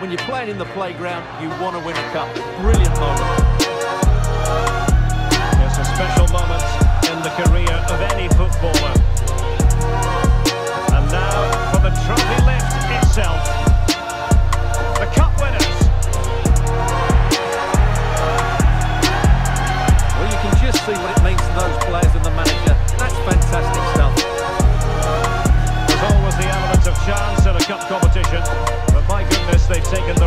When you're playing in the playground, you want to win a cup. Brilliant moment. It's a special moment in the career of any footballer. And now for the trophy lift itself. The cup winners. Well, you can just see what it means to those players and the manager. That's fantastic stuff. There's always the element of chance in a cup competition, but my goodness, taken